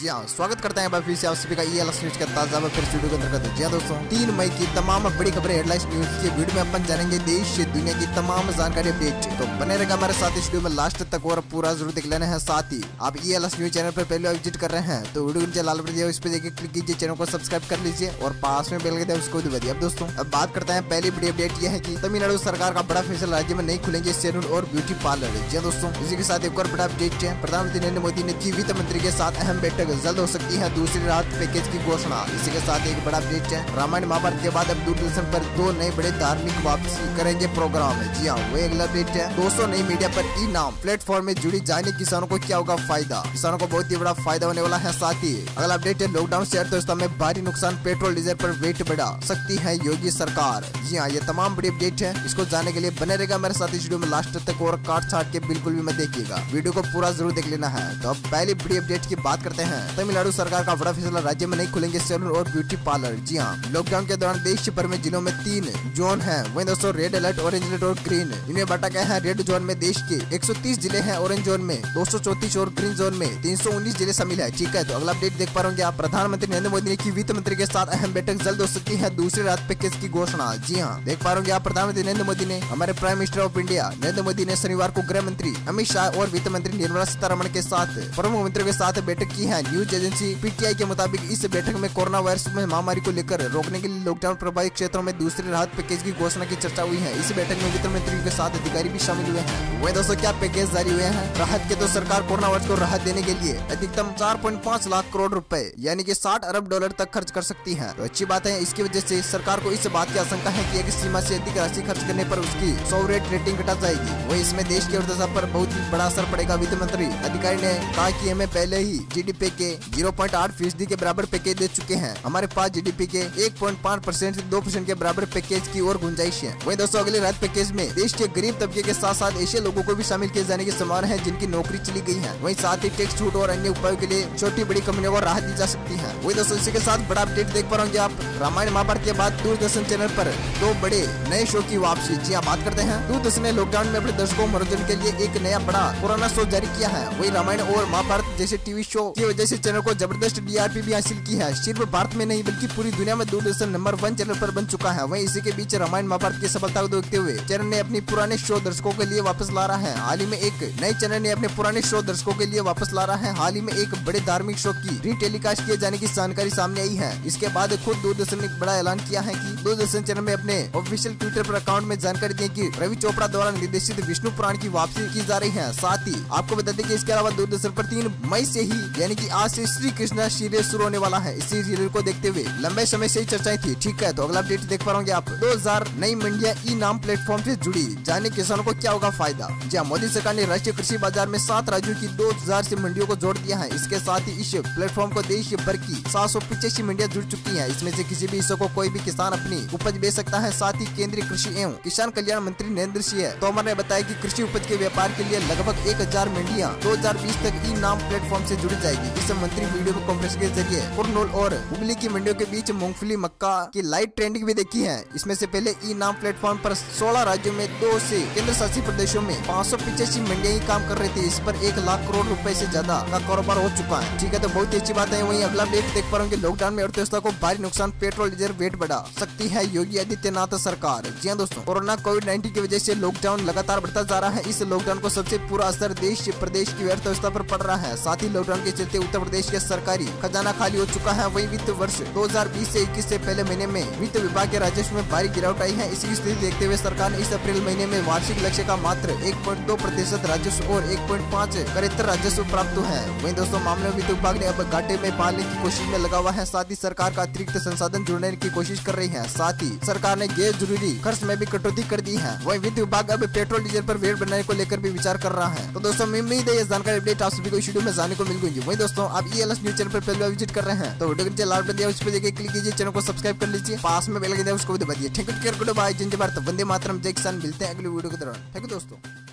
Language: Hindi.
जी हाँ स्वागत करते हैं फिर से आप सभी का ई एल न्यूज़ का ताज़ा फिर वीडियो के अंतर्गत जी हाँ दोस्तों, तीन मई की तमाम बड़ी खबरें हेडलाइंस न्यूज़ की वीडियो में अपन जानेंगे देश से दुनिया की तमाम जानकारी अपडेट तो बने रहेगा हमारे साथ इस वीडियो में लास्ट तक और पूरा ज़रूर देख लेना है साथ ही। आप ई एल न्यूज़ चैनल पर पहले विज़िट कर रहे हैं तो वीडियो नीचे लाल पर उस पर देखिए क्लिक कीजिए चैनल को सब्सक्राइब कर लीजिए और पास में बेल के उसको दिए अब दोस्तों, अब बात करते हैं, पहली बड़ी अपडेट यह है की तमिलनाडु सरकार का बड़ा फैसला राज्य में नहीं खुलेंगे सैलून और ब्यूटी पार्लर जी हाँ दोस्तों, इसी के साथ एक और बड़ा अपडेट है। प्रधानमंत्री नरेंद्र मोदी ने की वित्त मंत्री के साथ अहम बैठक जल्द हो सकती है। दूसरी राहत पैकेज की घोषणा? इसी के साथ एक बड़ा अपडेट है। रामायण महाभारत के बाद अब दूरदर्शन पर दो नए बड़े धार्मिक वापसी करेंगे प्रोग्राम जी हाँ वो अगला अपडेट है। दो सौ नई मीडिया पर ई नाम प्लेटफॉर्म में जुड़ी जाने किसानों को क्या होगा फ़ायदा? किसानों को बहुत ही बड़ा फ़ायदा होने वाला है। साथ ही अगला अपडेट है लॉकडाउन से अर्थव्यवस्था में भारी नुकसान। पेट्रोल, डीजल पर वेट बढ़ा सकती है योगी सरकार। जी हाँ ये तमाम बड़ी अपडेट है। इसको जानने के लिए बने रहेगा मेरे साथ इस में। लास्ट तक और काट छाट के बिल्कुल भी मत देखिएगा। वीडियो को पूरा ज़रूर देख लेना है। तो अब पहली बड़ी अपडेट की बात करते हैं। तमिलनाडु सरकार का बड़ा फैसला, राज्य में नहीं खुलेंगे सैलून और ब्यूटी पार्लर। जी हाँ लॉकडाउन के दौरान देश भर में जिलों में तीन जोन है। वही दोस्तों रेड अलर्ट ऑरेंज अलर्ट और ग्रीन इन्हें बांटा गया है रेड जोन में देश के 130 ज़िले हैं ऑरेंज जोन में, दो सौ चौंतीस और ग्रीन जोन में 319 ज़िले शामिल है। ठीक है तो अगला अपडेट देख पा आप। प्रधानमंत्री नरेंद्र मोदी ने की वित्त मंत्री के साथ अहम बैठक जल्द हो सकती है दूसरे रात पैकेज की घोषणा? जी हाँ देख पा रहे आप। प्रधानमंत्री नरेंद्र मोदी ने, हमारे prime minister of India Narendra Modi ने शनिवार को गृह मंत्री अमित शाह और वित्त मंत्री निर्मला सीतारमण के साथ प्रमुख मंत्रियों के साथ बैठक की है। न्यूज़ एजेंसी पीटीआई के मुताबिक इस बैठक में कोरोना वायरस में महामारी को लेकर रोकने के लिए लॉकडाउन प्रभावित क्षेत्रों में दूसरी राहत पैकेज की घोषणा की चर्चा हुई है। इस बैठक में वित्त मंत्री के साथ अधिकारी भी शामिल हुए हैं। वही दोस्तों, क्या पैकेज जारी हुए हैं? राहत के तो सरकार कोरोना वायरस को राहत देने के लिए अधिकतम चार लाख करोड़ रूपए, यानी की साठ अरब डॉलर तक खर्च कर सकती है। तो अच्छी बात है, इसकी वजह ऐसी सरकार को इस बात की आशंका है की एक सीमा ऐसी अधिक राशि खर्च करने आरोप उसकी सॉवरेट रेटिंग घटा जाएगी। वही इसमें देश की अर्थव्यवस्था आरोप बहुत बड़ा असर पड़ेगा, वित्त मंत्री। अधिकारी ने कहा की हमें पहले ही जी के ज़ीरो फ़ीसदी के बराबर पैकेज दे चुके हैं। हमारे पास जीडीपी के 1.5 परसेंट ऐसी दो परसेंट के बराबर पैकेज की और गुंजाइश है। वही दोस्तों, अगले रात पैकेज में देश के गरीब तबके के साथ साथ ऐसे लोगों को भी शामिल किए जाने की संभावना है, जिनकी नौकरी चली गई है। वही साथ ही टैक्स छूट और अन्य उपायों के लिए छोटी बड़ी कंपनियों को राहत दी जा सकती है। वही दोस्तों, इसी के साथ बड़ा अपडेट देख पा रहे आप रामायण महाभारत के बाद दूरदर्शन चैनल पर दो बड़े नए शो की वापसी। जी आप बात करते हैं। दूरदर्शन ने लॉकडाउन में अपने दर्शकों मनोरंजन के लिए एक नया बड़ा पुराना शो जारी किया है। वही रामायण और महाभारत जैसे टीवी शो की वजह से चैनल को ज़बरदस्त डीआरपी भी हासिल की है। सिर्फ़ भारत में नहीं, बल्कि पूरी दुनिया में दूरदर्शन नंबर वन चैनल पर बन चुका है। वहीं इसी के बीच रामायण महाभारत की सफलता को देखते हुए चैनल ने अपनी पुराने शो दर्शकों के लिए वापस ला रहा है। हाल ही में एक नए चैनल ने अपने पुराने शो दर्शकों के लिए वापस ला रहा है। हाल ही में एक बड़े धार्मिक शो की रीटेलीकास्ट किए जाने की जानकारी सामने आई है। इसके बाद खुद दूरदर्शन ने बड़ा ऐलान किया है की दूरदर्शन चैनल में अपने ऑफिशियल ट्विटर पर अकाउंट में जानकारी दी की रवि चोपड़ा द्वारा निर्देशित विष्णु पुराण की वापसी की जा रही है। साथ ही आपको बता दें कि इसके अलावा दूरदर्शन पर तीन मई से ही, यानी कि आज से श्री कृष्णा सीरियल शुरू होने वाला है। इसी सीरियल को देखते हुए लंबे समय से ही चर्चाएँ थी। ठीक है तो अगला अपडेट देख पा रहे आप। दो हज़ार नई मंडिया ई नाम प्लेटफॉर्म से जुड़ी। जाने किसानों को क्या होगा फ़ायदा। जहाँ मोदी सरकार ने राष्ट्रीय कृषि बाज़ार में सात राज्यों की दो हज़ार ऐसी मंडियों को जोड़ दिया है। इसके साथ ही इस प्लेटफॉर्म को देश भर की सात सौ पिचासी मंडिया जुड़ चुकी है। इसमें से किसी भी हिस्सों को कोई भी किसान अपनी उपज बेच सकता है। साथ ही केंद्रीय कृषि एवं किसान कल्याण मंत्री नरेंद्र सिंह तोमर ने बताया की कृषि उपज के व्यापार के लिए लगभग एक हज़ार मंडिया दो हज़ार बीस तक ई नाम प्लेटफॉर्म ऐसी जुड़ी जाएगी इस मंत्री वीडियो कॉन्फ्रेंस के ज़रिए कुरनूल और हुबली की मंडियों के बीच मूंगफली मक्का की लाइव ट्रेंडिंग भी देखी है। इसमें से पहले ई नाम प्लेटफॉर्म पर 16 राज्यों में दो से केंद्र शासित प्रदेशों में पाँच सौ पिचासी मंडिया ही काम कर रही थी। इस पर एक लाख करोड़ रूपए ऐसी ज़्यादा का कारोबार हो चुका है। ठीक है तो बहुत ही अच्छी बात है। वही अगला अपडेट देख पा रहे लॉकडाउन में अर्थव्यवस्था को भारी नुकसान पेट्रोल डीजल वेट बढ़ा सकती है योगी आदित्यनाथ सरकार। जी हाँ दोस्तों, कोरोना कोविड नाइन्टीन की वजह ऐसी लॉकडाउन लगातार बढ़ता जा रहा है। इस लॉकडाउन को सबसे पूरा असर देश, प्रदेश की अर्थव्यवस्था पर पड़ रहा है। साथ ही लॉकडाउन के चलते उत्तर प्रदेश के सरकारी खजाना खाली हो चुका है। वही वित्त वर्ष 2020 से 21 से पहले महीने में वित्त विभाग के राजस्व में भारी गिरावट आई है। इसी स्थिति देखते हुए सरकार ने इस अप्रैल महीने में वार्षिक लक्ष्य का मात्र 1.2 प्रतिशत राजस्व और 1.5 करेक्टर राजस्व प्राप्त है। वहीं दोस्तों, मामले में वित्त विभाग ने अब घाटे में पालने की कोशिश में लगा हुआ है। साथ ही सरकार का अतिरिक्त संसाधन जुड़ने की कोशिश कर रही है। साथ ही सरकार ने गैर ज़रूरी खर्च में भी कटौती कर दी है। वही वित्त विभाग अब पेट्रोल, डीजल पर वेट बनाने को लेकर भी विचार कर रहा है। तो दोस्तों उम्मीद है जानकारी अपडेट आप सभी को वीडियो में जाने को मिल गई वही दोस्तों, आप E L S news channel पर पहले विज़िट कर रहे हैं तो वीडियो नीचे लाल बटन उस पर देखिए क्लिक कीजिए चैनल को सब्सक्राइब कर लीजिए। पास में बेल दिया उसको भी दबा दिए ठीक है गुड बाय जिनके तो वंदे मातरम, जय किसान। मिलते हैं अगले वीडियो के दौरान। थैंक यू दोस्तों।